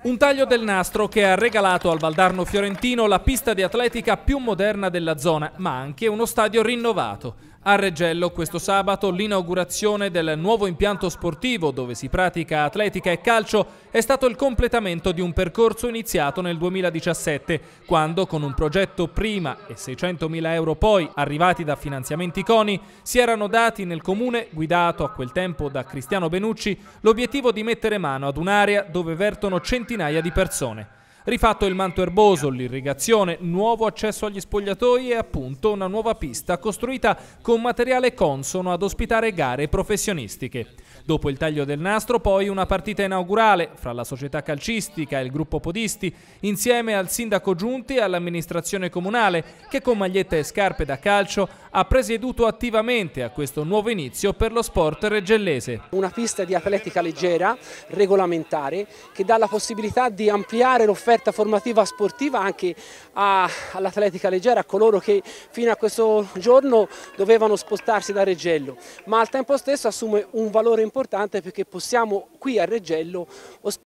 Un taglio del nastro che ha regalato al Valdarno Fiorentino la pista di atletica più moderna della zona, ma anche uno stadio rinnovato. A Reggello questo sabato l'inaugurazione del nuovo impianto sportivo dove si pratica atletica e calcio è stato il completamento di un percorso iniziato nel 2017, quando con un progetto prima e 600.000 euro poi, arrivati da finanziamenti CONI, si erano dati nel comune, guidato a quel tempo da Cristiano Benucci, l'obiettivo di mettere mano ad un'area dove vertono centinaia di persone. Rifatto il manto erboso, l'irrigazione, nuovo accesso agli spogliatoi e appunto una nuova pista costruita con materiale consono ad ospitare gare professionistiche. Dopo il taglio del nastro poi una partita inaugurale fra la società calcistica e il gruppo podisti insieme al sindaco Giunti e all'amministrazione comunale che con maglietta e scarpe da calcio ha presieduto attivamente a questo nuovo inizio per lo sport reggellese. Una pista di atletica leggera, regolamentare, che dà la possibilità di ampliare l'offerta offerta formativa sportiva anche all'atletica leggera, a coloro che fino a questo giorno dovevano spostarsi da Reggello, ma al tempo stesso assume un valore importante perché possiamo qui a Reggello